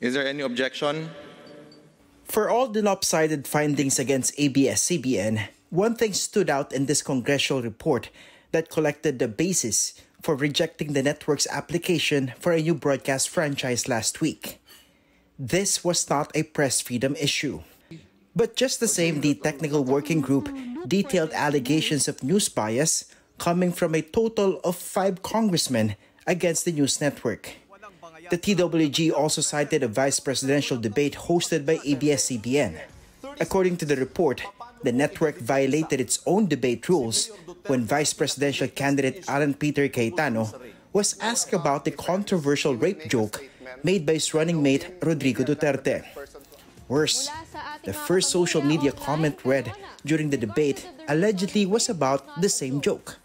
Is there any objection? For all the lopsided findings against ABS-CBN, one thing stood out in this congressional report that collected the basis for rejecting the network's application for a new broadcast franchise last week. This was not a press freedom issue. But just the same, the technical working group detailed allegations of news bias coming from a total of five congressmen against the news network. The TWG also cited a vice presidential debate hosted by ABS-CBN. According to the report, the network violated its own debate rules when vice presidential candidate Alan Peter Cayetano was asked about the controversial rape joke made by his running mate Rodrigo Duterte. Worse, the first social media comment read during the debate allegedly was about the same joke.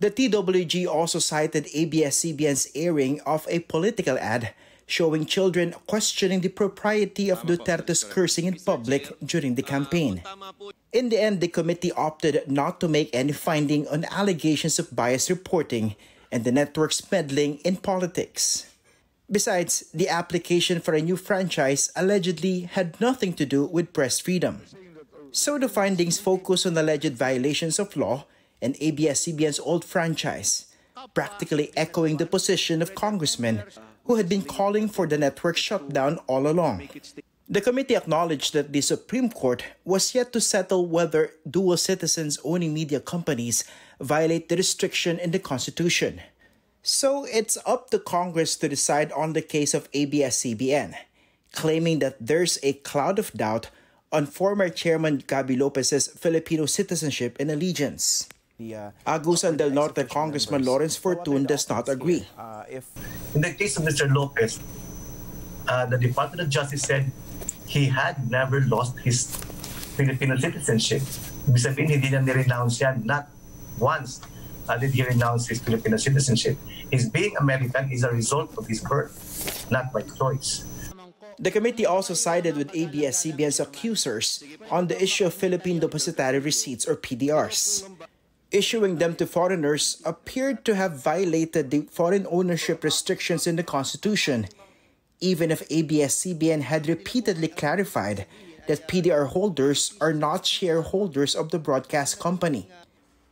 The TWG also cited ABS-CBN's airing of a political ad showing children questioning the propriety of Duterte's cursing in public during the campaign. In the end, the committee opted not to make any finding on allegations of biased reporting and the network's meddling in politics. Besides, the application for a new franchise allegedly had nothing to do with press freedom. So the findings focus on alleged violations of law and ABS-CBN's old franchise, practically echoing the position of congressmen who had been calling for the network shutdown all along. The committee acknowledged that the Supreme Court was yet to settle whether dual citizens owning media companies violate the restriction in the Constitution. So it's up to Congress to decide on the case of ABS-CBN, claiming that there's a cloud of doubt on former Chairman Gabby Lopez's Filipino citizenship and allegiance. The uh, Agusan del Norte Congressman Lawrence Fortun does not agree. Uh, if in the case of Mr. Lopez, uh, the Department of Justice said he had never lost his Filipino citizenship. Ibig sabihin, hindi niya ni-renounce yan. Not once uh, did he renounce his Filipino citizenship. His being American is a result of his birth, not by choice. The committee also sided with ABS-CBN's accusers on the issue of Philippine Depositary Receipts or PDRs issuing them to foreigners appeared to have violated the foreign ownership restrictions in the Constitution, even if ABS-CBN had repeatedly clarified that PDR holders are not shareholders of the broadcast company.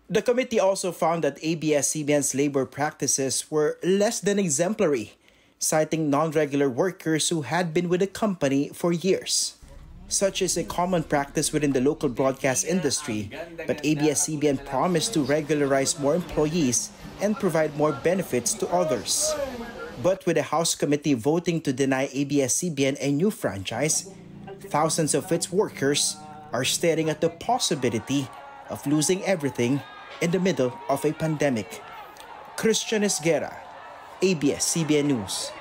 The committee also found that ABS-CBN's labor practices were less than exemplary, citing non-regular workers who had been with the company for years. Such is a common practice within the local broadcast industry, but ABS-CBN promised to regularize more employees and provide more benefits to others. But with the House committee voting to deny ABS-CBN a new franchise, thousands of its workers are staring at the possibility of losing everything in the middle of a pandemic. Christian Esguerra, ABS-CBN News.